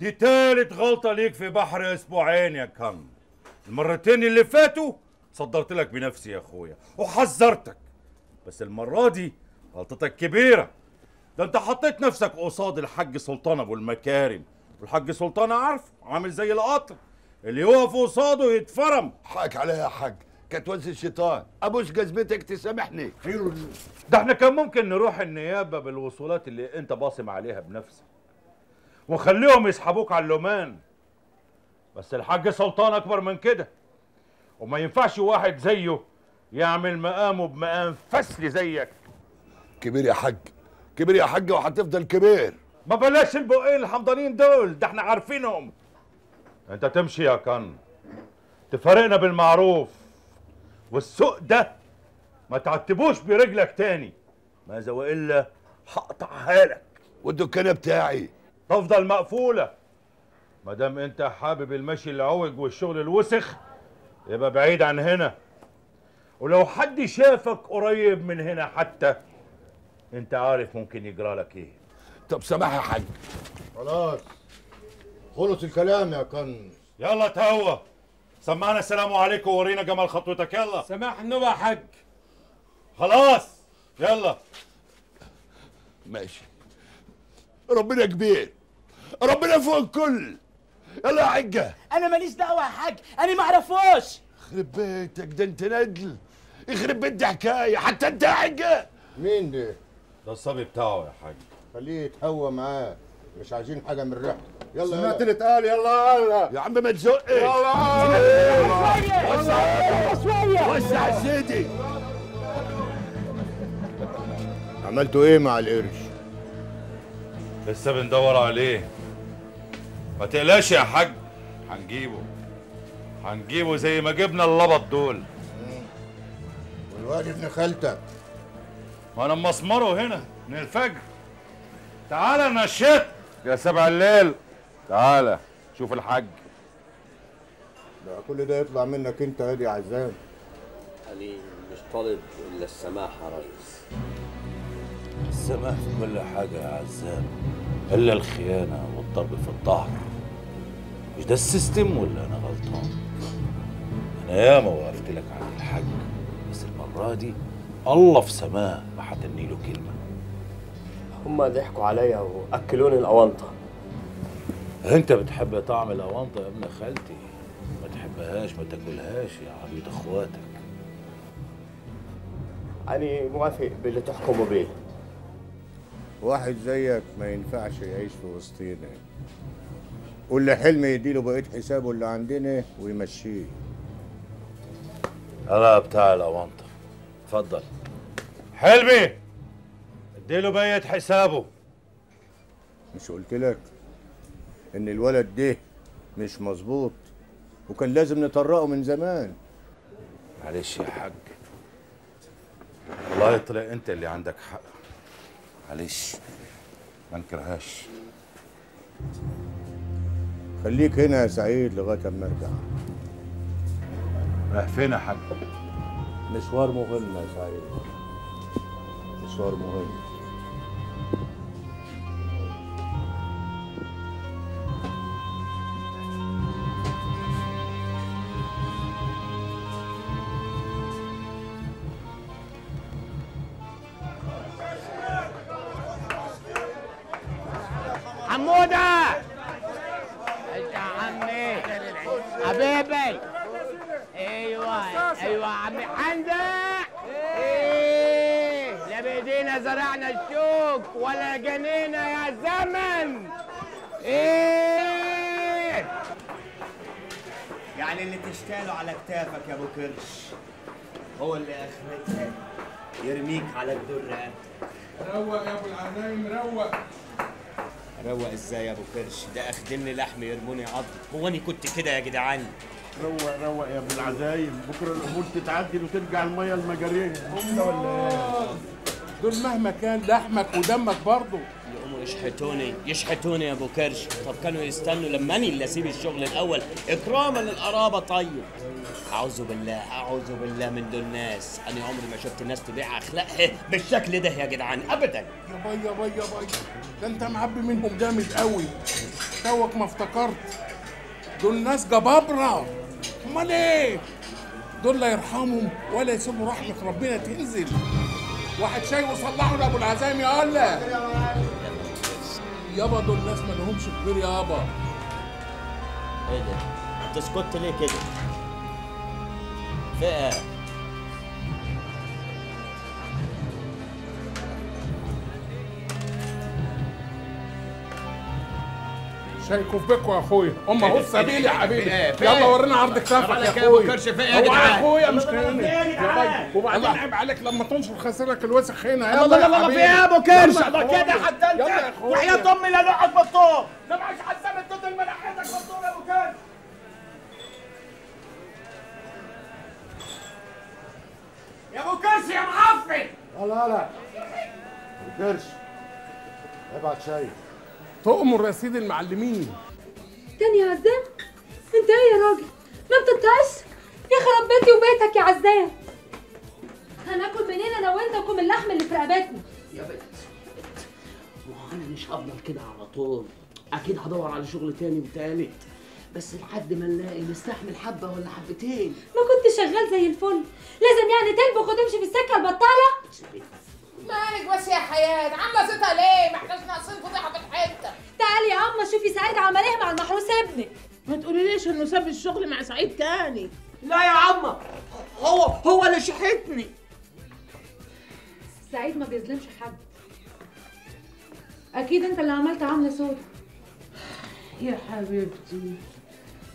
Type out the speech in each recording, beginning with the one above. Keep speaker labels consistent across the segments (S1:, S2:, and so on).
S1: دي تالت غلطة ليك في بحر أسبوعين يا كم. المرتين اللي فاتوا صدرت لك بنفسي يا أخويا وحذرتك. بس المرة دي غلطتك كبيرة. ده أنت حطيت نفسك قصاد الحاج سلطان أبو المكارم. والحاج سلطان عارف عامل زي القطر اللي يقف قصاده يتفرم.
S2: حقك عليها يا حاج كانت وز الشيطان. ابوس جزمتك تسامحني؟
S1: ده إحنا كان ممكن نروح النيابة بالوصولات اللي أنت باصم عليها بنفسك. ونخليهم يسحبوك على اللومان. بس الحاج سلطان أكبر من كده. وما ينفعش واحد زيه يعمل مقامه بمقام فسل زيك.
S2: كبير يا حاج. كبير يا حاج وهتفضل كبير.
S1: ما بلاش البقين الحمضانين دول ده إحنا عارفينهم. انت تمشي يا كان. تفارقنا بالمعروف. والسوق ده ما تعتبوش برجلك تاني. ماذا والا هقطعها لك.
S2: والدكانه بتاعي.
S1: تفضل مقفولة. ما دام انت حابب المشي العوج والشغل الوسخ يبقى بعيد عن هنا. ولو حد شافك قريب من هنا حتى انت عارف ممكن يجرى لك إيه.
S2: طب سامح يا حاج.
S3: خلاص. خلص الكلام يا كن.
S1: يلا تهوى. سمعنا السلام عليكم وورينا جمال خطوتك. يلا.
S4: سماح النوبة يا حاج.
S1: خلاص. يلا.
S2: ماشي. ربنا كبير ربنا فوق الكل يلا يا حجة.
S5: أنا ماليش دعوة يا حاج. أنا ما أعرفوش.
S2: يخرب بيتك ده أنت ندل يخرب بيت دي حكاية. حتى أنت يا حجة.
S3: مين ده
S1: ده الصبي بتاعه يا حاج.
S3: خليه يتهوى معاه مش عايزين حاجة من ريحته. يلا
S2: سمعت
S3: سمعت اللي اتقال. يلا يلا.
S2: يا عم ما تزقش.
S5: شوية
S2: وسع يا سيدي.
S3: عملتوا إيه مع القرش؟
S1: لسه بندور عليه. ما تقلقش يا حاج. هنجيبه. هنجيبه زي ما جبنا اللبط دول.
S3: والواد ابن خالتك.
S1: ما أنا مسمره هنا من الفجر. تعالى نشيط. يا سبع الليل. تعالى شوف الحاج.
S3: ده كل ده يطلع منك انت يا دي عزام.
S6: يعني مش طالب إلا السماح يا ريس.
S7: السماح في كل حاجة يا عزام إلا الخيانة والضرب في الظهر. مش ده السيستم ولا أنا غلطان؟ أنا ياما وقفت لك عند الحاج بس المرة دي الله في سماه ما هتني له كلمة.
S6: هما ضحكوا عليا وأكلوني الأونطة.
S7: أنت بتحب طعم الأونطة يا ابن خالتي؟ ما تحبهاش ما تاكلهاش يا عبيد إخواتك.
S6: يعني موافق باللي تحكموا بيه.
S3: واحد زيك ما ينفعش يعيش في وسطينا. قول لحلمي يديله بقية حسابه اللي عندنا ويمشيه.
S7: أنا بتاع الأونطة. اتفضل
S1: حلمي! اديله بيت حسابه.
S3: مش قلت لك إن الولد ده مش مظبوط وكان لازم نطرقه من زمان.
S7: معلش يا حاج.
S1: والله طلع أنت اللي عندك حق. معلش ما انكرهاش.
S3: خليك هنا يا سعيد لغاية اما أرجع.
S1: رايح فين يا حاج؟
S3: مشوار مهم يا سعيد. مشوار مهم.
S8: على الدر. رقبتك
S4: روق يا أبو العزايم روق.
S8: روق إزاي يا أبو كرش؟ ده اخدني لحم يرموني عض. هو أنا كنت كده يا جدعان.
S9: روق روق يا أبو العزايم. بكرة الأمور تتعدل وترجع المية المجاريه هم ولا إيه؟
S4: دول مهما كان لحمك ودمك برضه.
S8: يقوموا يشحتوني يشحتوني يا أبو كرش. طب كانوا يستنوا لما أني اللي أسيب الشغل الأول؟ إكراما للقرابة طيب. أعوذ بالله أعوذ بالله من دول الناس أنا عمري ما شفت ناس تبيع أخلاقها بالشكل ده يا جدعان ابدا.
S4: يا باي يا باي يا باي ده أنت معبي منهم جامد قوي توك ما افتكرت. دول ناس جبابرة. أمال إيه؟ دول لا يرحمهم ولا يسيبوا رحمة ربنا تنزل. واحد شاي وصلحوا لأبو العزايم يا الله. يابا دول ناس ما لهمش كبير يابا.
S8: إيه ده؟ أنت سكت ليه كده؟ في إيه؟
S4: شايكوا في بيكوا يا اخويا هم اهو السبيل يا حبيبي
S8: في
S4: يلا؟ ورينا عرض كتافك يا اخويا
S8: كرش، في يا
S4: هو؟ اخويا مش
S8: يا جدعان؟
S4: وبعدين عيب عليك لما تنشر خسرك الوسخ هنا
S8: يلا
S4: يلا
S8: يلا
S4: يا
S8: في إيه يا
S4: أبو
S8: كرش؟
S4: يا.
S8: كده حتى انت
S4: يا.
S8: وحياة امي لا نقعد بالطوب ده معيش حسام التوت الملحتك بالطوب يا ابو كرش يا ابو كرش معفن
S10: لا. لا الكرش ابعت شاي
S4: تؤمر يا سيدي المعلمين.
S11: تاني يا عزام؟ انت إيه يا راجل؟ ما بتنطقش يا خرب بيتي وبيتك يا عزام. هناكل منين أنا وانت وكم اللحم اللي في رقبتنا؟
S8: يا بنت. وأنا مش هفضل كده على طول. أكيد هدور على شغل تاني وتالت. بس لحد ما نلاقي نستحمل حبة ولا حبتين.
S11: ما كنت شغال زي الفل. لازم يعني تلبخ وتمشي في السكة البطالة؟
S12: مالك بس يا حياة؟ عاملة صوتها ليه؟ ما احناش ناقصين فضيحة في الحتة.
S11: تعالي يا أما شوفي سعيد عمل إيه مع المحروس ابنك
S12: ما تقوليليش إنه ساب الشغل مع سعيد تاني؟
S8: لا يا عمة هو هو اللي شحتني.
S11: سعيد ما بيظلمش حد. أكيد أنت اللي عملت عامله سودا
S12: يا حبيبتي.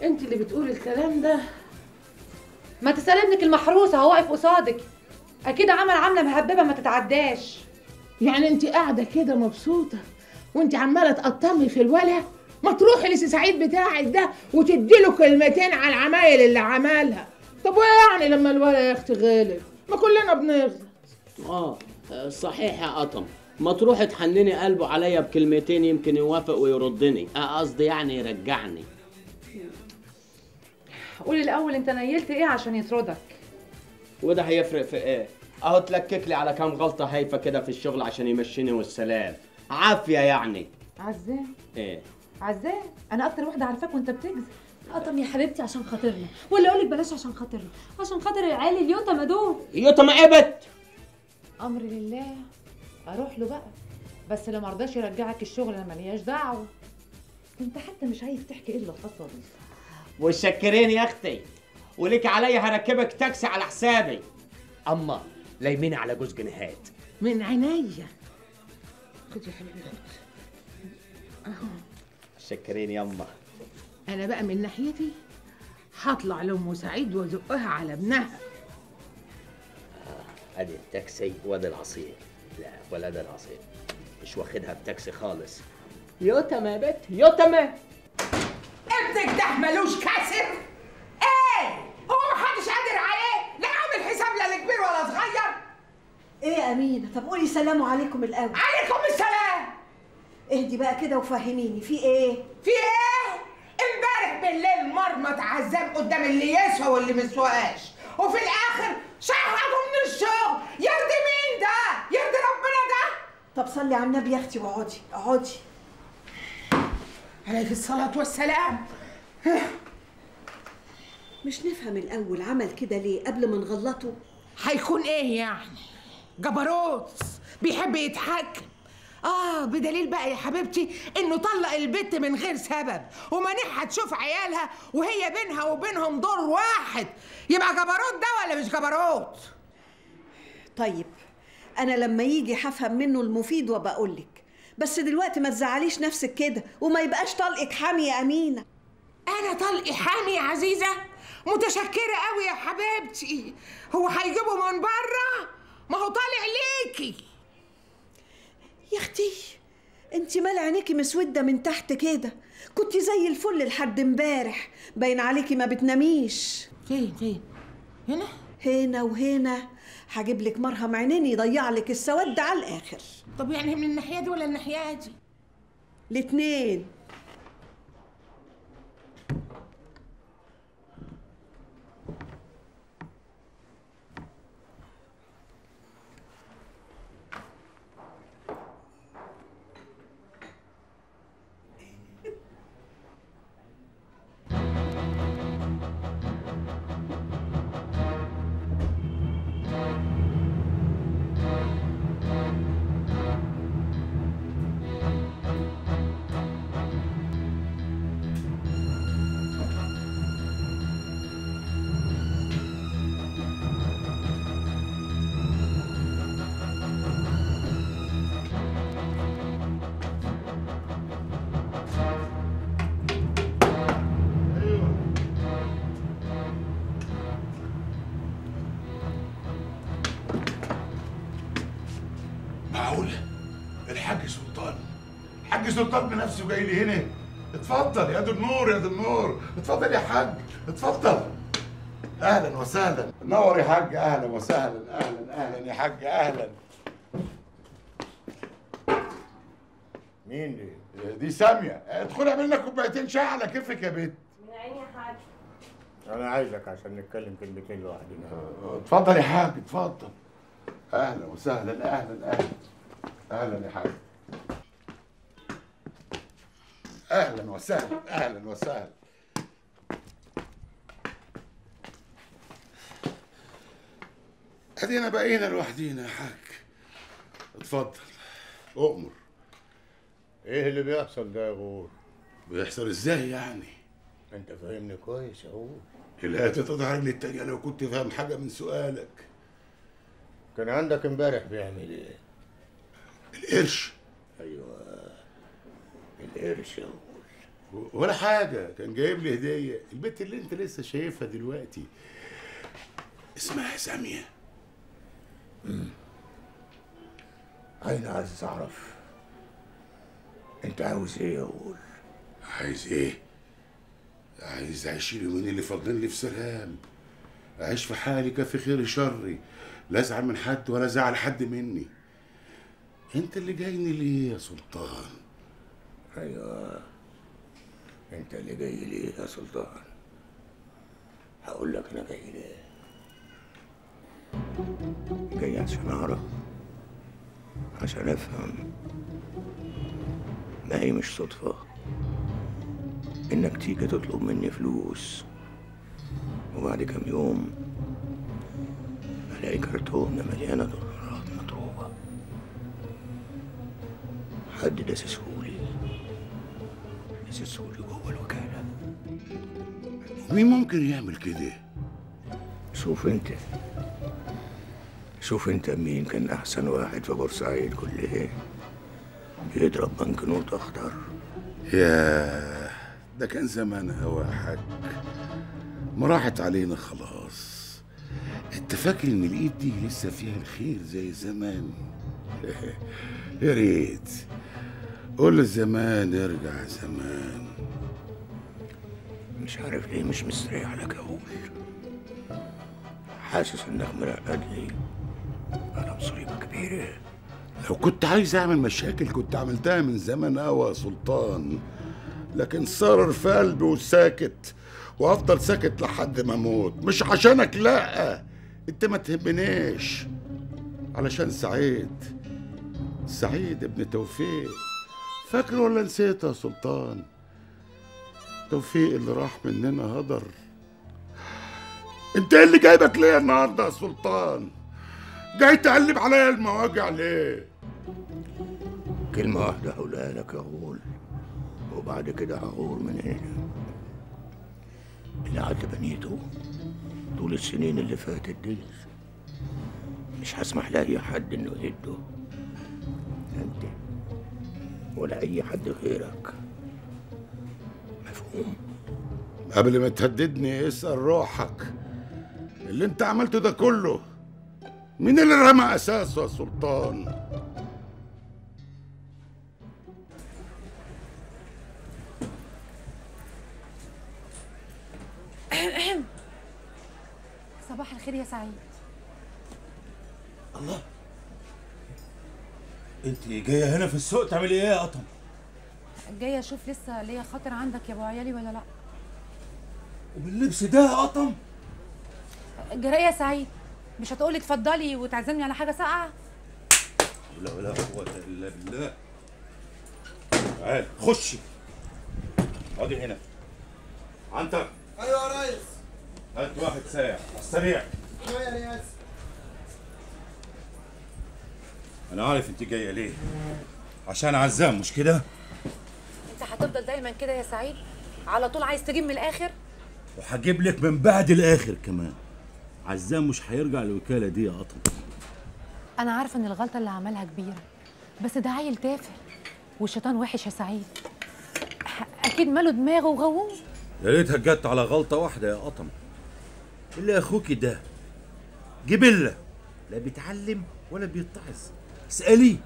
S12: انت اللي بتقولي الكلام ده.
S11: ما تسال ابنك المحروس اهو واقف قصادك. أكيد عمل عامله مهببة ما تتعداش.
S12: يعني انت قاعدة كده مبسوطة وانت عمالة تقطمي في الولا ما تروحي لسي سعيد بتاعك ده وتديله كلمتين على العمايل اللي عملها. طب وإيه يعني لما الولا يا أختي غلب؟ ما كلنا بنغلط
S8: آه صحيح يا قطم ما تروح تحنني قلبه عليا بكلمتين يمكن يوافق ويردني. آه، قصدي يعني يرجعني.
S11: قولي الأول أنت نيلت إيه عشان يطردك؟
S8: وده هيفرق في إيه؟ أهو تلكك لي على كام غلطة هايفة كده في الشغل عشان يمشيني والسلام. عافية يعني.
S11: عزام.
S8: إيه؟
S11: عزام أنا أكتر واحدة عارفاك وأنت بتكذب قطم يا حبيبتي عشان خاطرنا. ولا أقول لك بلاش عشان خاطرنا. عشان خاطر العيال اليوتما دول
S8: يوتا ما عبت
S11: أمر لله. أروح له بقى. بس اللي مرضاش يرجعك الشغل أنا ملياش دعوة. أنت حتى مش عايز تحكي إيه اللي حصل
S8: وشكرين يا أختي. وليك عليا هركبك تاكسي على حسابي. أما لايمين على جوز جنيهات
S12: من عينيا. خد يا حبيبي. خد أهو.
S8: شكرين يما
S12: أنا بقى من ناحيتي هطلع لأم سعيد وأزقها على ابنها.
S8: أدي التاكسي وأدي العصير. لا ولا ده العصير. مش واخدها بتاكسي خالص. يوتما يا بت يوتما
S12: ابنك ده ملوش كاسر إيه؟ هو محدش قادر عليه. لا عامل حساب لا لكبير ولا صغير.
S13: إيه يا أمينة؟ طب قولي سلام عليكم الأول.
S12: عليكم السلام.
S13: اهدي بقى كده وفهميني. في إيه؟
S12: في إيه؟ امبارح بالليل مرمط عذاب قدام اللي يسوى واللي مسواش وفي الآخر شحطوا من الشغل. يرضي مين ده؟ يرضي ربنا ده؟
S13: طب صلي على النبي يا أختي واقعدي اقعدي.
S12: عليه الصلاة والسلام.
S13: مش نفهم الأول عمل كده ليه قبل ما نغلطه؟
S12: هيكون إيه يعني؟ جبروت بيحب يتحكم. آه بدليل بقى يا حبيبتي إنه طلق البت من غير سبب ومانعها تشوف عيالها وهي بينها وبينهم دور واحد. يبقى جبروت ده ولا مش جبروت؟
S13: طيب أنا لما يجي هفهم منه المفيد وابقى أقول لك بس دلوقتي ما تزعليش نفسك كده وما يبقاش طلقك حامي يا أمينة.
S12: أنا طلقي حامي يا عزيزة؟ متشكرة قوي يا حبيبتي. هو هيجيبه من بره؟ ما هو طالع ليكي.
S13: يا أختي انت مال عينيكي مسودة من تحت كده. كنت زي الفل لحد امبارح. باين عليكي ما بتناميش.
S12: فين فين؟ هنا؟
S13: هنا وهنا. هجيب لك مرهم عينين يضيع لك السواد على الآخر.
S12: طب يعني من الناحية دي ولا الناحية دي؟
S13: الاتنين.
S10: سلطان بنفسه جاي لي هنا. اتفضل يا دي النور يا دي النور اتفضل يا حاج. اتفضل. أهلا وسهلا. نور يا حاج أهلا وسهلا أهلا أهلا يا حاج أهلا.
S14: مين دي؟
S10: دي سامية. ادخلي اعمل لنا كوبايتين شاي على كيفك يا بنت
S11: من عيني يا حاج.
S14: أنا عايزك عشان نتكلم كلمتين لوحدنا
S10: اتفضل يا حاج اتفضل. أهلا وسهلا أهلا أهلا. أهلا يا حاج. أهلا وسهلا أهلا وسهلا. أدينا بقينا لوحدينا يا حاج. اتفضل. أؤمر.
S14: إيه اللي بيحصل ده يا غور؟
S10: بيحصل إزاي يعني؟
S14: أنت فاهمني كويس يا غور.
S10: لا تظهر لي التانية لو كنت فاهم حاجة من سؤالك.
S14: كان عندك امبارح بيعمل إيه؟
S10: القرش.
S14: أيوه. القرش يا غور.
S10: ولا حاجة. كان جايب لي هدية. البنت اللي انت لسه شايفها دلوقتي. اسمها سامية.
S14: عايز عايز أعرف. أنت عاوز إيه يا غور؟
S10: عايز إيه؟ عايز اعيش اليومين اللي فاضلين لي في سلام اعيش في حالي كفي خير شري لا ازعل من حد ولا زعل حد مني. أنت اللي جايني ليه يا سلطان؟
S14: أيوه. انت اللي جاي ليه يا سلطان. هقول لك أنا جاي ليه. جاي عشان اعرف عشان افهم. ما هي مش صدفة انك تيجي تطلب مني فلوس وبعد كام يوم الاقي كرتونة مليانة دولارات مضروبة. حد دسسهولي دسسهولي جوه الوكالة
S10: مين ممكن يعمل كده؟
S14: شوف أنت. شوف أنت مين كان أحسن واحد في بورسعيد كلها بيضرب بنك نوت أخضر.
S10: يا ده كان زمان هوا يا حاج ما راحت علينا خلاص. انت فاكر إن الإيد دي لسه فيها الخير زي زمان. يا ريت. قول الزمان يرجع زمان.
S14: مش عارف ليه مش مستريح لك أقول حاسس إنك مرقد لي. أنا مصيبة كبيرة.
S10: لو كنت عايز أعمل مشاكل كنت عملتها من زمان قوي يا سلطان. لكن صار في قلبي وساكت وأفضل ساكت لحد ما أموت. مش عشانك لأ. أنت ما تهمنيش. علشان سعيد سعيد ابن توفيق. فاكر ولا نسيت يا سلطان؟ توفيق اللي راح مننا هدر. انت إيه اللي جايبك ليه النهارده يا سلطان؟ جاي تقلب عليا المواجع ليه؟
S14: كلمة واحدة هقولها لك يا غول وبعد كده هغور من هنا. اللي قعدت بنيته طول السنين اللي فاتت دي مش هسمح لأي حد إنه يهده. أنت ولا أي حد غيرك. مفهوم؟
S10: قبل ما تهددني اسأل روحك. اللي انت عملته ده كله مين اللي رمى أساسه يا سلطان؟
S11: صباح الخير يا سعيد.
S1: الله. انت جاية هنا في السوق تعملي إيه يا قطم
S11: جاية أشوف لسه ليا خاطر عندك يا ابو عيالي ولا لا؟
S1: وباللبس ده يا قطم
S11: جرايه يا سعيد. مش هتقولي اتفضلي وتعزمني على حاجة ساقعة؟
S1: لا ولا قوة الا بالله تعال خشي. اقعدي هنا. عنتر.
S15: أيوه يا ريس.
S1: هات واحد ساعة. على السريع
S15: أيوه يا ريس.
S1: أنا عارف انت جاية ليه. عشان عزام مش كده؟
S11: أنت هتفضل دايما كده يا سعيد؟ على طول عايز تجيب من الآخر؟
S1: وهجيب لك من بعد الآخر كمان. عزام مش هيرجع الوكاله دي يا قطم
S11: أنا عارفة إن الغلطة اللي عملها كبيرة بس ده عيل تافه والشيطان وحش يا سعيد. أكيد ماله دماغه وغووه.
S1: يا ريتها جت على غلطة واحدة يا قطم. اللي اخوكي ده جبلة لا بيتعلم ولا بيتعظ. اساليه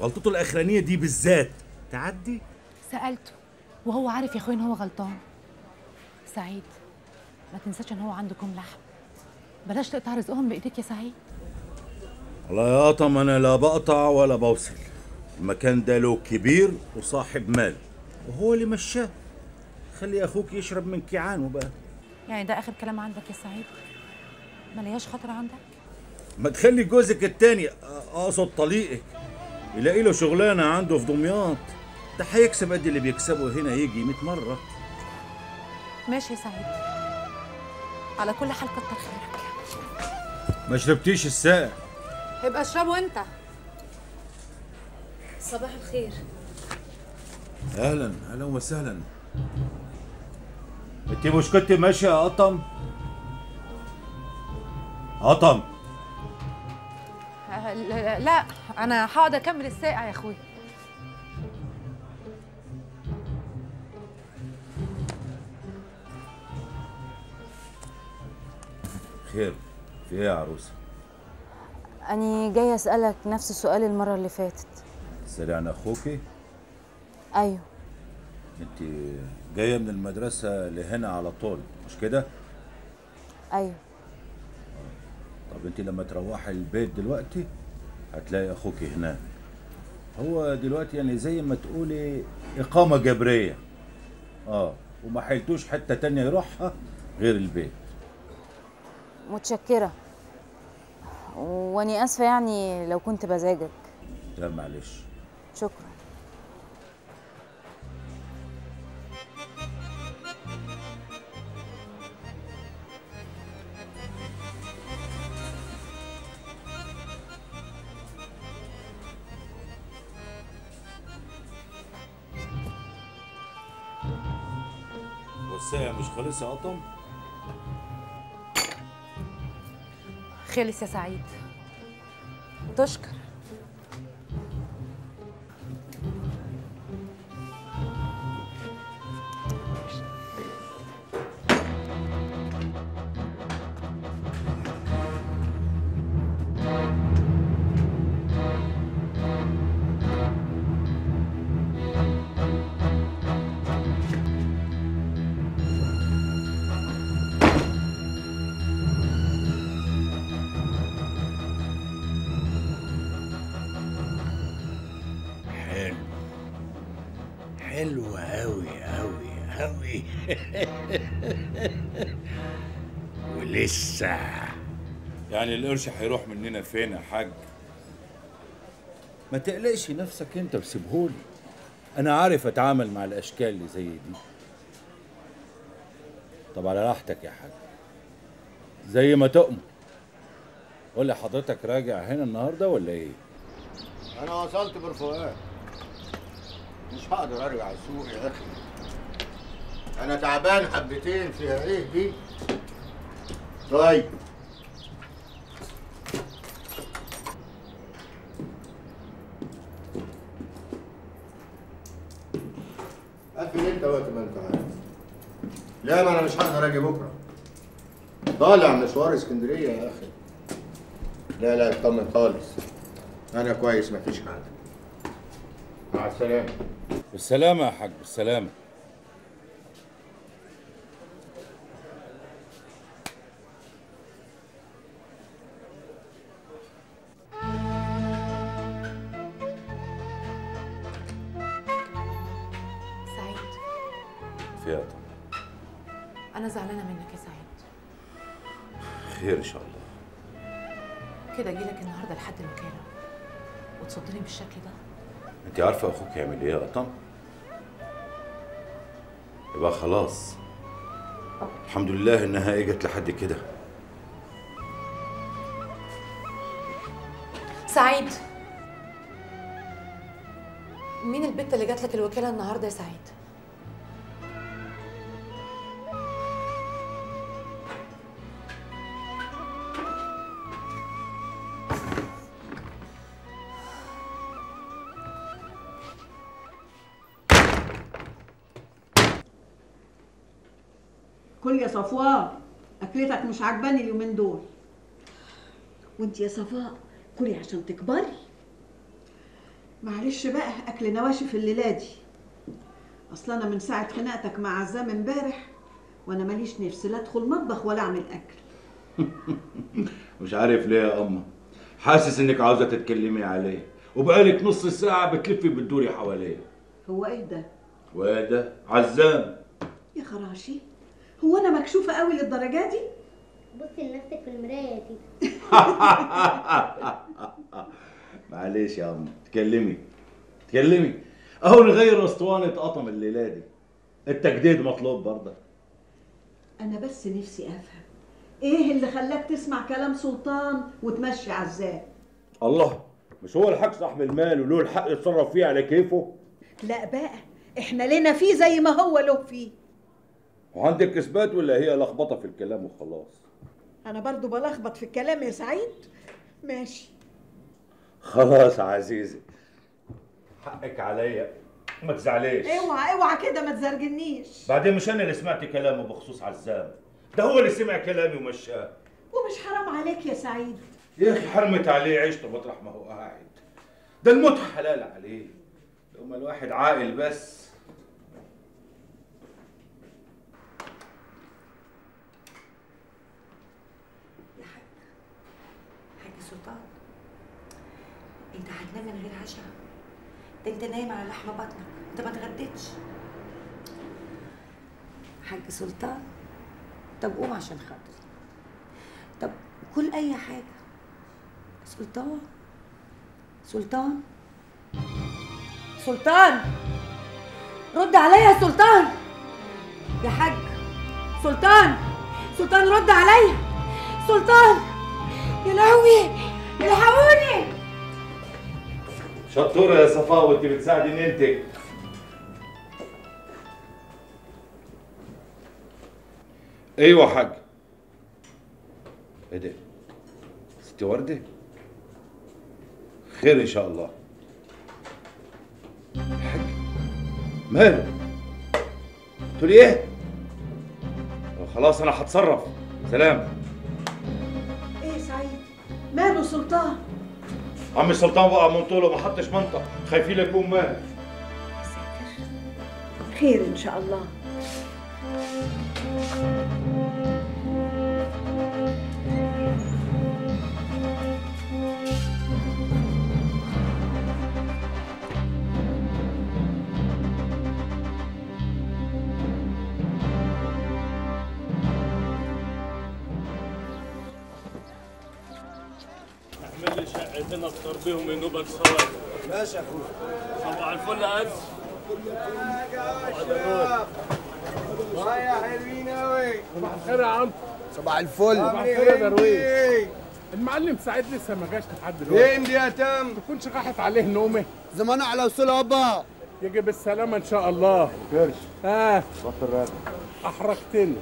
S1: غلطته الأخرانية دي بالذات. تعدي.
S11: سألته. وهو عارف يا اخويا ان هو غلطان. سعيد ما تنساش إن هو عنده لحم. بلاش تقطع رزقهم بإيديك يا سعيد.
S1: والله يا قطم أنا لا بقطع ولا بوصل. المكان ده له كبير وصاحب مال. وهو اللي مشاه. خلي أخوك يشرب من كيعانه بقى.
S11: يعني ده آخر كلام عندك يا سعيد؟ ما لياش خطر عندك؟
S1: ما تخلي جوزك التاني أقصد طليقك يلاقي له شغلانة عنده في دمياط. ده هيكسب قد اللي بيكسبه هنا يجي 100 مرة.
S11: ماشي يا سعيد. على كل حال كتر خيرك.
S1: ما شربتيش الساقع
S14: يبقى اشربه انت. صباح الخير.
S16: أهلا أهلا وسهلا.
S1: انت مش كنت ماشية يا قطم؟ قطم.
S14: لا لا، أنا هقعد اكمل الساقع يا اخويا
S1: خير في إيه يا عروسة؟
S17: أني جاي أسألك نفس السؤال المرة اللي فاتت.
S1: سألي عن أخوكي؟
S17: أيوه.
S1: أنت جاية من المدرسة لهنا على طول مش كده؟
S17: أيوه.
S1: طب أنت لما تروحي البيت دلوقتي هتلاقي أخوك هناك. هو دلوقتي يعني زي ما تقولي إقامة جبرية. آه وما حيلتوش حتة تانية يروحها غير البيت.
S17: متشكرة. وأني آسفة يعني لو كنت بزعجك.
S1: لا معلش.
S17: شكرا.
S1: خالص يا قطم؟
S14: خلص يا سعيد. تشكر.
S3: حلو أوي أوي أوي. ولسه.
S1: يعني القرش هيروح مننا فين يا حاج؟ ما تقلقش نفسك انت وسيبهولي. أنا عارف أتعامل مع الأشكال اللي زي دي. طب على راحتك يا حاج. زي ما تؤمر. قول لي حضرتك راجع هنا النهارده ولا إيه؟
S3: أنا وصلت برفقات مش هقدر أرجع السوق يا أخي. أنا تعبان حبتين فيها إيه دي؟ طيب. قفل أنت وقت ما أنت عايز لا ما أنا مش هقدر أجي بكرة. طالع مشوار اسكندرية يا أخي. لا لا اطمن خالص. أنا كويس مفيش حاجة. مع السلامة.
S1: بالسلامة يا حاج بالسلامة.
S11: سعيد.
S1: في قطم
S11: أنا زعلانة منك يا سعيد.
S1: خير إن شاء الله.
S11: كده اجيلك النهارده لحد الوكاله وتصدني بالشكل ده؟
S1: انت عارفة أخوك يعمل إيه يا قطم يبقى خلاص. الحمد لله انها اجت لحد كده.
S11: سعيد. مين البت اللي جات لك الوكالة النهارده يا سعيد؟
S13: صفوان أكلتك مش عجباني اليومين دول. وأنت يا صفاء كلي عشان تكبري. معلش بقى أكل نواشف الليلة دي. أصل أنا من ساعة خناقتك مع عزام امبارح وأنا ماليش نفس لا أدخل مطبخ ولا أعمل أكل.
S1: مش عارف ليه يا أما حاسس إنك عاوزة تتكلمي عليه. وبقالك نص ساعة بتلفي بتدوري حواليه.
S13: هو إيه ده؟
S1: وده عزام.
S13: يا خراشي. هو أنا مكشوفة قوي للدرجة دي؟
S18: بصي لنفسك في المراية تيتا
S1: معلش يا أما تكلمي تكلمي. أهو نغير أسطوانة قطم الليلة دي. التجديد مطلوب برضه.
S13: أنا بس نفسي أفهم. إيه اللي خلاك تسمع كلام سلطان وتمشي عزام
S1: الله مش هو الحاج صاحب المال وله الحق يتصرف فيه على كيفه؟
S13: لا بقى إحنا لنا فيه زي ما هو له فيه.
S1: وعندك إثبات ولا هي لخبطة في الكلام وخلاص؟
S13: أنا برضو بلخبط في الكلام يا سعيد. ماشي.
S1: خلاص يا عزيزي. حقك عليا. ما تزعليش.
S13: اوعى اوعى كده ما تزرجنيش.
S1: بعدين مش أنا اللي سمعت كلامه بخصوص عزام. ده هو اللي سمع كلامي ومشاه.
S13: ومش حرام عليك يا سعيد.
S1: يا أخي حرمت عليه عيشته مطرح ما هو قاعد. ده الموت حلال عليه. لو ما الواحد عاقل بس
S19: حاج سلطان انت هتنام من غير عشاء. ده انت نايم على لحم بطنك. انت ما اتغديتش حاج سلطان طب قوم عشان خاطري. طب كل أي حاجة. سلطان سلطان سلطان! رد عليا يا سلطان! يا حاج سلطان! سلطان رد عليا! سلطان! يا لهوي الحقوني
S1: شطورة يا صفاء وانت بتساعدي انت. أيوه يا حاج. إيه ده؟ ستي ورده خير إن شاء الله. حاج. ماله؟ تقولي إيه؟ خلاص أنا هتصرف. سلام.
S13: ماله سلطان؟
S1: عم السلطان وقع من طوله ما حطش منطق. خايفين يكون مات.
S13: خير إن شاء الله.
S20: شقتين افطر بيهم ينوبك صلاة.
S21: ماشي يا اخويا
S20: صباح الفل يا
S21: حلوين قوي
S4: صباح الخير يا عم
S21: صباح الفل
S4: صباح الخير يا درويش. المعلم سعيد لسه ما جاش لحد دلوقتي.
S21: فين دي يا تم؟
S4: ما تكونش راحت عليه نومة.
S21: زمانه على وصول ابا
S4: يجي بالسلامة إن شاء الله.
S21: كرش
S4: ها.
S21: بطل راب
S4: أحرجتني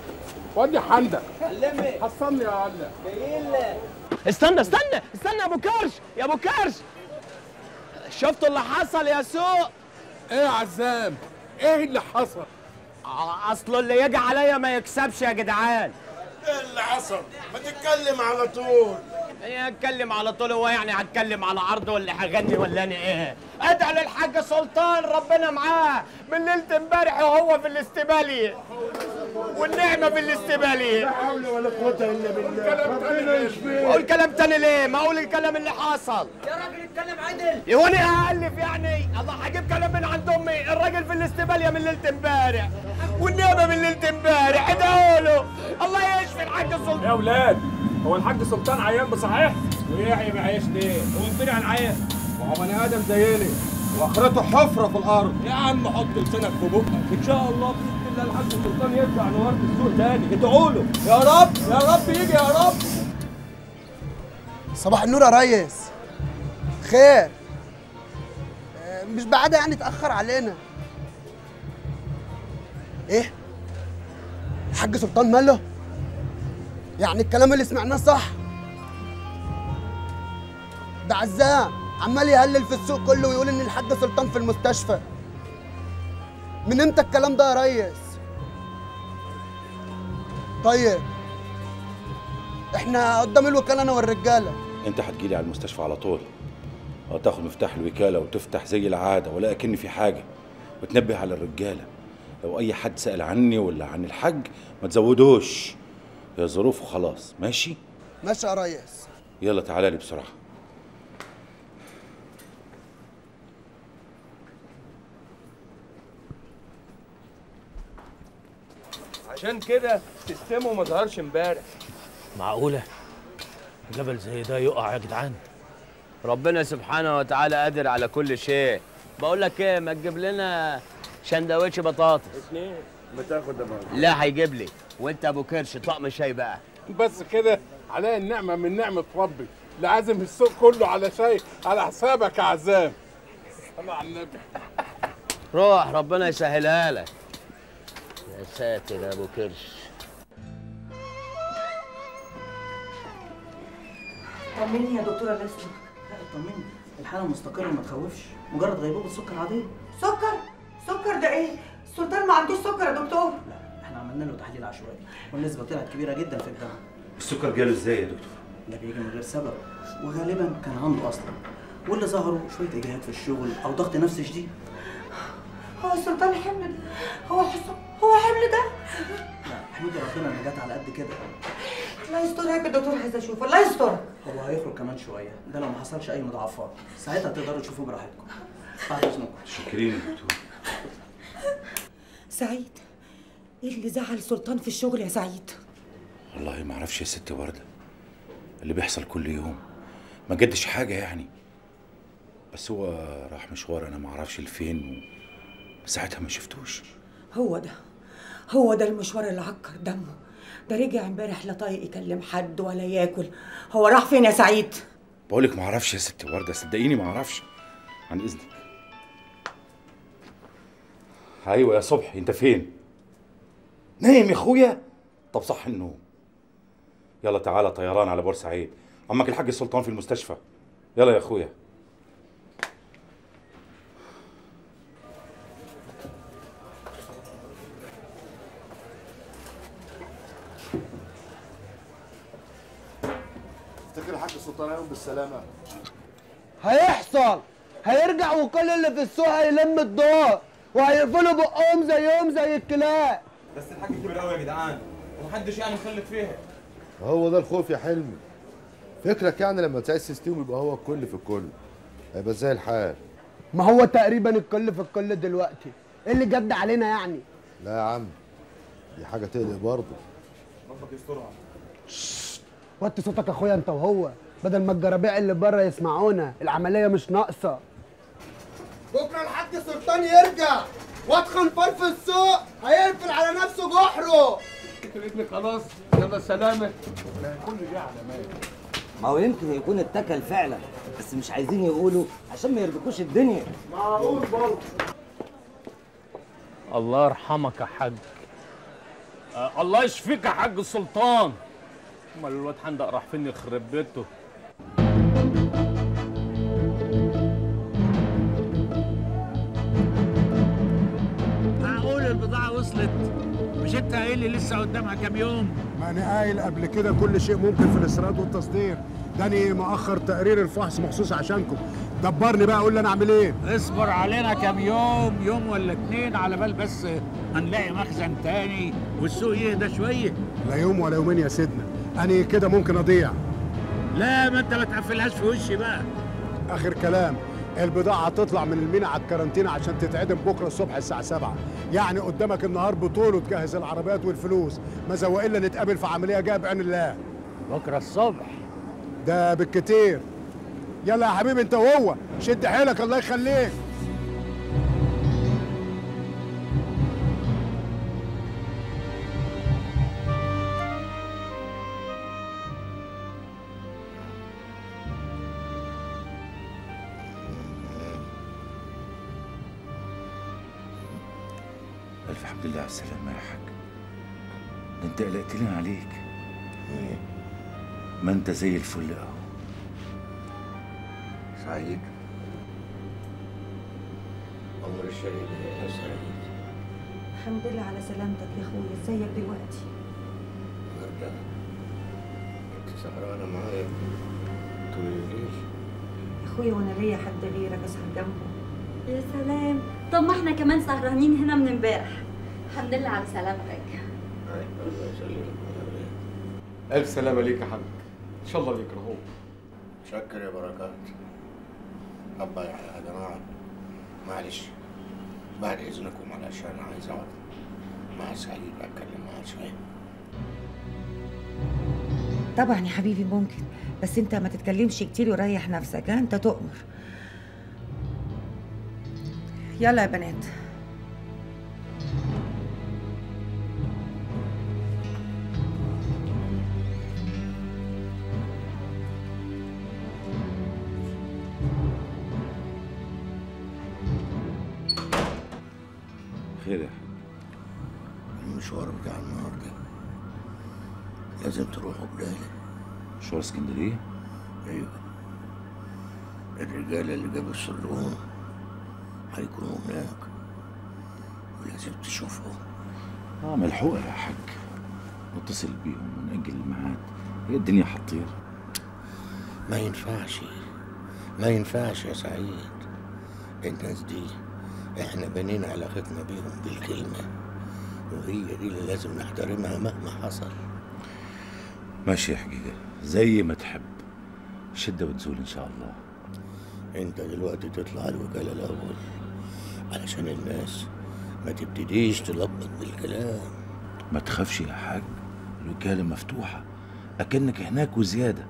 S4: ودي حندق.
S8: علمي
S4: حصلني يا علم.
S8: جايين لك استنى استنى استنى يا أبو كرش. يا أبو كرش. شفتوا اللي حصل يا سوق
S4: إيه يا عزام؟ إيه اللي حصل؟
S8: أصل اللي يجي عليا ما يكسبش يا جدعان.
S22: إيه اللي حصل؟ ما تتكلم على طول.
S8: إيه أتكلم على طول. هو يعني هتكلم على عرض ولا هغني ولا أنا إيه؟ ادعي للحاج سلطان ربنا معاه. من ليلة امبارح وهو في الاستباليه والنعمة في الاستباليه
S22: لا حول ولا قوة إلا بالله. ربنا يشفيك
S8: أقول كلام تاني ليه؟ ما أقول الكلام اللي حصل
S19: يا راجل اتكلم عدل.
S8: يا وأنا هالف يعني. الله هجيب كلام من عند أمي. الراجل في الاستباليه من ليلة امبارح. والنعمة من ليلة امبارح. أدعوا له. الله يشفي الحاج سلطان.
S20: يا ولاد هو الحاج سلطان عيان بصحيح؟ ويحيى معيش ليه؟ هو فين عن عيان؟
S21: وهو بني آدم زيني وآخرته حفرة في الأرض.
S20: يا عم حط لسانك في بقك. إن شاء الله بإذن الله الحاج سلطان يرجع لورد السوق تاني. ادعوا له.
S21: يا رب يا رب يجي يا رب. صباح النور يا ريس. خير. مش بعد يعني تأخر علينا. إيه؟ الحاج سلطان ماله؟ يعني الكلام اللي سمعناه صح؟ ده عزام عمال يهلل في السوق كله ويقول إن الحاج سلطان في المستشفى. من إمتى الكلام ده يا ريس؟ طيب إحنا قدام الوكالة أنا والرجالة.
S1: أنت هتجيلي على المستشفى على طول. آه تاخد مفتاح الوكالة وتفتح زي العادة ولا أكن في حاجة. وتنبه على الرجالة. لو أي حد سأل عني ولا عن الحج ما تزودوش. هي ظروف وخلاص. ماشي؟
S21: ماشي يا ريس.
S1: يلا تعالى لي بسرعة.
S23: عشان كده سيستمه ما ظهرش امبارح.
S8: معقولة؟ جبل زي ده يقع يا جدعان. ربنا سبحانه وتعالى قادر على كل شيء. بقول لك إيه ما تجيب لنا شندوتش بطاطس.
S23: اتنين. بتاخد ده
S8: لا هيجيب لي. وانت ابو كرش طقم شاي بقى.
S4: بس كده عليا النعمة من نعمة ربي. لازم السوق كله على شيء على حسابك يا عزام. صلى على النبي.
S8: روح ربنا يسهلها لك. يا ساتر يا ابو كرش.
S24: طمني يا دكتورة يسلمك لا اطمني. الحالة مستقرة ما تخوفش. مجرد غيبوبة سكر عادية.
S19: سكر؟ سكر ده إيه؟ السلطان ما عندوش سكر يا دكتور.
S24: إحنا عملنا له تحليل عشوائي والنسبة طلعت كبيرة جدا في الدم.
S1: السكر جاله إزاي يا دكتور؟
S24: ده بيجي من غير سبب وغالبا كان عنده أصلا واللي ظهروا شوية إجهاد في الشغل أو ضغط نفسي شديد.
S19: هو السلطان حمل ده هو حسن هو حمل ده.
S24: لا احمدي ربنا ان جت على قد كده.
S19: الله يسترك يا دكتور عايزه أشوفه. الله يسترك
S24: هو هيخرج كمان شوية ده لو ما حصلش أي مضاعفات ساعتها تقدروا تشوفوا براحتكم. بعد إذنكم.
S1: شاكرين يا دكتور.
S19: سعيد. إيه اللي زعل سلطان في الشغل يا سعيد؟
S1: والله ما أعرفش يا ست وردة. اللي بيحصل كل يوم. ما جدش حاجة يعني. بس هو راح مشوار أنا ما أعرفش لفين ساعتها ما شفتوش.
S19: هو ده. هو ده المشوار اللي عكر دمه. ده رجع امبارح لا طايق يكلم حد ولا ياكل. هو راح فين يا سعيد؟
S1: بقولك ما أعرفش يا ست وردة. صدقيني ما أعرفش. عن إذنك. أيوه يا صبحي. أنت فين؟ نايم يا أخويا. طب صح النوم يلا تعالى طيران على بورسعيد. عمك الحاج السلطان في المستشفى. يلا يا أخويا.
S25: افتكر الحاج السلطان هيقوم بالسلامة.
S21: هيحصل. هيرجع وكل اللي في السوق هيلم الدور وهيقفلوا بقهم زيهم زي الكلاب.
S26: بس الحاج كبير قوي يا جدعان. ومحدش يعني مخلف فيها.
S2: هو ده الخوف يا حلمي. فكرك يعني لما تعيش سيستم يبقى هو الكل في الكل. هيبقى زي الحال.
S21: ما هو تقريبا الكل في الكل دلوقتي. إيه اللي جد علينا يعني؟
S2: لا يا عم دي حاجة تقلق برضه.
S26: ربك يسترها.
S21: وطي صوتك يا أخويا أنت وهو. بدل ما الجرابيع اللي بره يسمعونا العملية مش ناقصة. بكرة الحاج سلطان يرجع واتخن فار في السوق هيقفل على نفسه جحره.
S4: ابني خلاص يلا سلامة. كل دي علامات
S27: ما هو يمكن يكون اتكل فعلا بس مش عايزين يقولوا عشان ما يربكوش الدنيا.
S21: معقول برضه.
S8: الله يرحمك يا حاج. آه الله يشفيك يا حاج السلطان أمال الواد حندق راح فين يخرب بيته؟
S28: وصلت. مش انت قايل لي لسه قدامها كام يوم؟
S29: ما أنا قايل قبل كده كل شيء ممكن في الاستيراد والتصدير. داني مأخر تقرير الفحص مخصوص عشانكم. دبرني بقى قول لي أنا أعمل إيه.
S28: اصبر علينا كام يوم يوم ولا اتنين على بال بس هنلاقي مخزن تاني والسوق يهدى شوية.
S29: لا يوم ولا يومين يا سيدنا. أنا كده ممكن أضيع.
S28: لا ما أنت ما تقفلهاش في وشي بقى.
S29: آخر كلام. البضاعة هتطلع من المينا على الكارانتينا عشان تتعدم بكرة الصبح الساعة 7 يعني قدامك النهار بطوله تجهز العربيات والفلوس. ما زوق إلا نتقابل في عملية جاية بعين الله.
S28: بكرة الصبح؟
S29: ده بالكتير. يلا يا حبيبي انت وهو. شد حيلك الله يخليك.
S1: انت زي الفل اهو.
S14: سعيد؟ عمر الشهيد يا سعيد.
S19: الحمد لله على سلامتك يا أخويا. إزيك دلوقتي؟
S14: وردة أنت سهرانة معايا؟ طول الليل.
S19: يا أخويا وأنا ليا حد غيرك أسهر جنبه.
S30: يا سلام. طب ما إحنا كمان سهرانين هنا من امبارح. الحمد لله على سلامتك.
S31: ألف سلامة ليك يا حاج ان شاء الله يكرهوك
S14: شكر يا بركات. أبا يا جماعة معلش. بعد إذنكم علشان عايز أقعد مع سعيد أتكلم معاه شوية.
S19: طبعا يا حبيبي ممكن بس أنت ما تتكلمش كتير وريح نفسك ها؟ أنت تؤمر. يلا يا بنات.
S14: السلوم هيكونوا هناك. ولازم تشوفهم.
S7: آه ملحوقة يا حاج. نتصل بيهم ونأجل الميعاد. هي الدنيا حطير.
S14: ما ينفعش. ما ينفعش يا سعيد. الناس دي إحنا بنينا علاقتنا بيهم بالكلمة. وهي دي اللي لازم نحترمها مهما حصل.
S7: ماشي يا حقيقة. زي ما تحب. شدة وتزول إن شاء الله.
S14: انت دلوقتي تطلع الوكالة الأول علشان الناس ما تبتديش تلبط بالكلام.
S7: ما تخافش يا حاج الوكالة مفتوحة أكنك هناك وزيادة.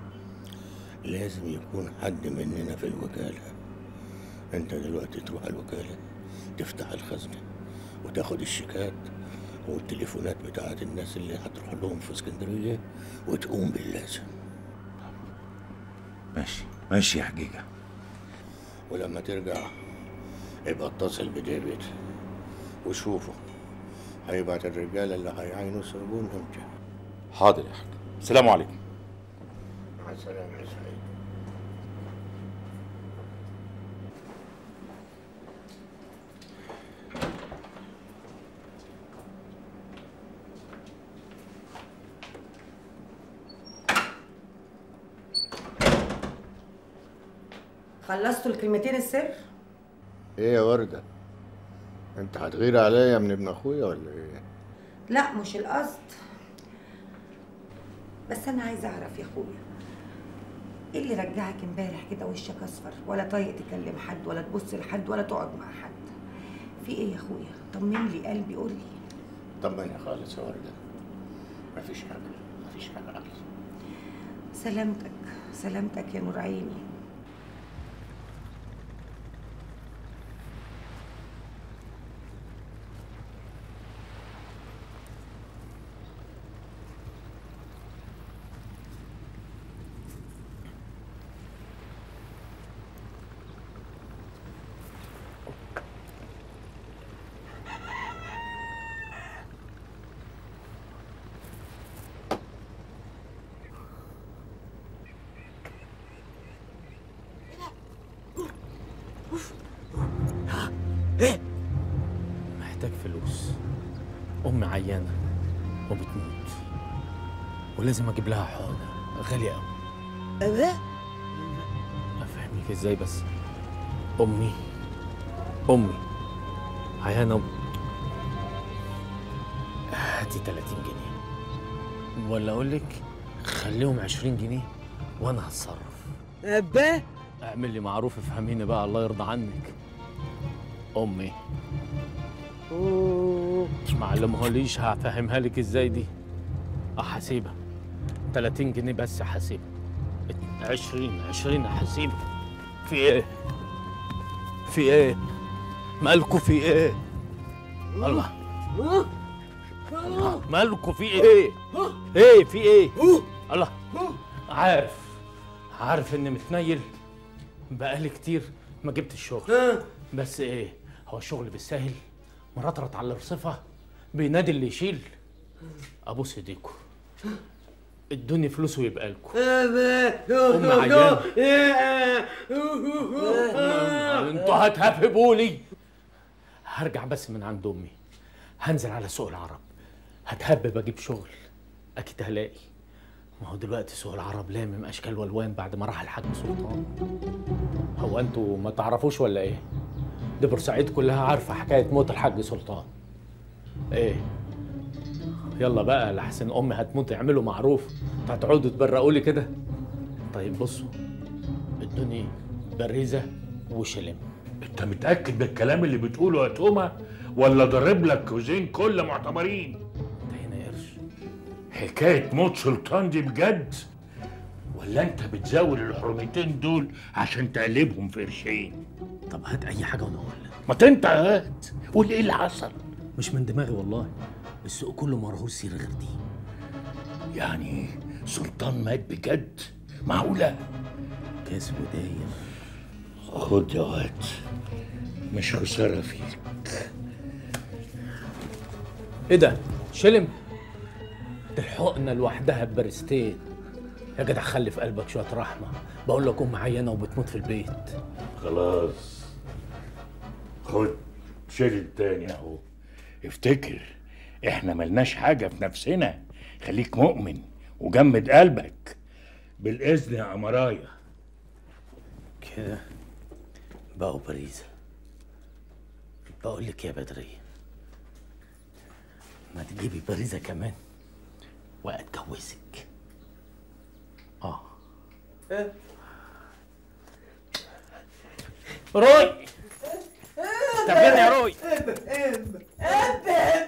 S14: لازم يكون حد مننا في الوكالة. انت دلوقتي تروح الوكالة تفتح الخزنة وتاخد الشيكات والتليفونات بتاعت الناس اللي هتروح لهم في اسكندرية وتقوم باللازم.
S7: ماشي ماشي يا حقيقة
S14: ولما ترجع ابقى اتصل بديفيد وشوفه. هيبعت الرجالة اللي هيعينوا السربون إمتى.
S7: حاضر يا حاج. السلام عليكم.
S14: مع السلامة يا سعيد.
S19: خلصتوا الكلمتين السر؟
S14: إيه يا وردة؟ انت هتغير عليا من ابن اخويا ولا إيه؟
S19: لا مش القصد. بس أنا عايزه اعرف يا اخويا إيه اللي رجعك امبارح كده وشك اصفر؟ ولا طايق تكلم حد ولا تبص لحد ولا تقعد مع حد؟ في إيه يا اخويا؟ طمن لي قلبي قول لي.
S14: طمني خالص يا وردة. مفيش حاجة مفيش حاجة عقل
S19: سلامتك سلامتك يا نور عيني.
S23: ولازم أجيب لها حقنة. غالية قوي أفهمك إزاي بس. أمي. أمي. عيانه. هاتي 30 جنيه. ولا أقول لك خليهم 20 جنيه وأنا هتصرف.
S27: أبا؟
S23: اعمل لي معروف افهميني بقى الله يرضى عنك. أمي. معلمهاليش هفهمها لك إزاي دي. هسيبها 30 جنيه بس هسيبها 20 20 هسيبها في إيه؟ في إيه؟ مالكوا في إيه؟ الله. مالكوا في إيه؟ إيه في إيه؟ الله. عارف عارف إني متنيل بقالي كتير ما جبت الشغل. بس إيه؟ هو الشغل بالسهل مرطرط على الرصفة بينادي اللي يشيل. أبوس إيديكوا. ادوني فلوس ويبقى لكم. امي عيانه أنتوا هتهببوا لي. هرجع بس من عند أمي. هنزل على سوق العرب. هتهبب أجيب شغل. أكيد هلاقي. ما هو دلوقتي سوق العرب لامم أشكال وألوان بعد ما راح الحاج سلطان. هو أنتوا ما تعرفوش ولا إيه؟ دي بورسعيد كلها عارفة حكاية موت الحاج سلطان. إيه؟ يلا بقى لحسن أمي هتموت اعملوا معروف. هتقعدوا تبرقوا لي كده؟ طيب بصوا ادوني بريزة وشلم.
S32: انت متأكد بالكلام اللي بتقوله يا توما؟ ولا ضرب لك كوزين كل معتبرين
S23: هنا قرش.
S32: حكاية موت سلطان دي بجد؟ ولا انت بتزود الحرمتين دول عشان تقلبهم في قرشين؟
S23: طب هات أي حاجة وأنا أقول
S32: ما انت هات قول إيه اللي حصل؟
S23: مش من دماغي والله. السوق كله مرهوش سيره غير دي.
S32: يعني سلطان مات بجد؟ معقولة؟
S23: كاس وداير.
S32: خد يا واد مش خسارة فيك.
S23: إيه ده؟ شلم؟ الحقنه لوحدها ببرستين. يا جدع خلي في قلبك شوية رحمة. بقول لك أم عيانة وبتموت في البيت.
S32: خلاص. خد شيل التاني أهو. افتكر. إحنا ملناش حاجة في نفسنا. خليك مؤمن وجمد قلبك. بالإذن يا أمرايا
S23: كده بقوا باريزة بقول لك يا بدرية ما تجيبي باريزة كمان وأتجوزك. آه. روي! طب فين يا روي.
S33: اجلس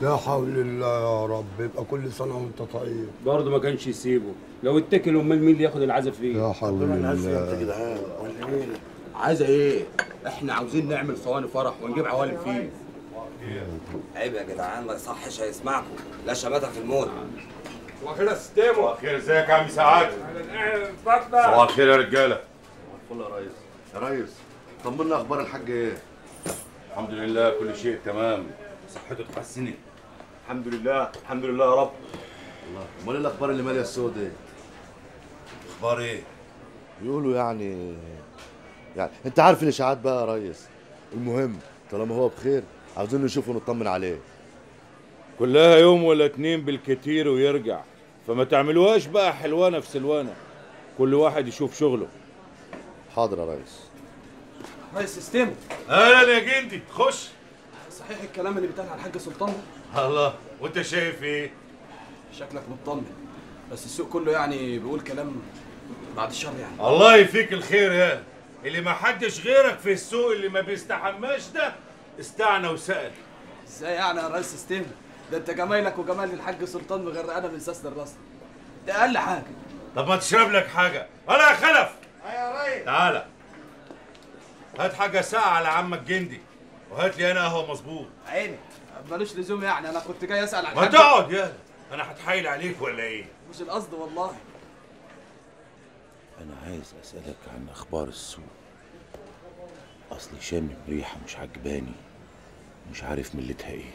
S33: لا حول الله يا رب يبقى كل سنة وانت طيب.
S34: برضه ما كانش يسيبه. لو اتكل امال مين اللي ياخد العزا فيه.
S33: يا حول الله
S4: عايزة إيه؟ إحنا عاوزين نعمل صواني فرح ونجيب عوالم فيه.
S35: عيب يا جدعان ما يصحش هيسمعكم. لا شماتة في الموت.
S4: وأخيرا ستيمو.
S1: صباح الخير ازيك يا عم سعاد؟
S4: اتفضل
S1: صباح الخير يا رجالة.
S2: الفل يا ريس. يا ريس طمنا أخبار الحاج إيه؟
S1: الحمد لله كل شيء تمام. صحته اتحسنت الحمد لله الحمد لله يا رب.
S2: الله امال إيه الأخبار اللي مالية السوق دي
S1: أخبار إيه؟
S2: بيقولوا يعني يعني أنت عارف الإشاعات بقى يا ريس؟ المهم طالما هو بخير عاوزين نشوفه ونطمن عليه.
S1: كلها يوم ولا اتنين بالكتير ويرجع. فما تعملوهاش بقى حلوانه في سلوانه كل واحد يشوف شغله.
S2: حاضر يا ريس.
S24: ريس سيستم
S1: أهلا يا جندي خش.
S24: صحيح الكلام اللي بيتقال على الحاج سلطان؟
S1: الله. وانت شايف إيه؟
S24: شكلك مطمن. بس السوق كله يعني بيقول كلام بعد الشر يعني.
S1: الله يفيك الخير يا اللي ما حدش غيرك في السوق اللي ما بيستحماش ده استعنى وسأل.
S24: إزاي يعني يا ريس سيستم ده انت جمايلك وجمايل الحاج سلطان مغرقانا من ساسنا للراس. ده أقل حاجة.
S1: طب ما تشرب لك حاجة. ولا يا خلف.
S4: أيوه يا ريس.
S1: تعالى هات حاجة ساعه على عمك جندي وهات لي أنا قهوة مظبوط.
S24: عيني. ملوش لزوم يعني أنا كنت جاي أسأل عن
S1: ما تقعد يا أنا هتحايل عليك ولا إيه؟
S24: مش القصد والله.
S1: أنا عايز أسألك عن أخبار السوق. اصلي شامم ريحه مش عجباني مش عارف ملتها إيه.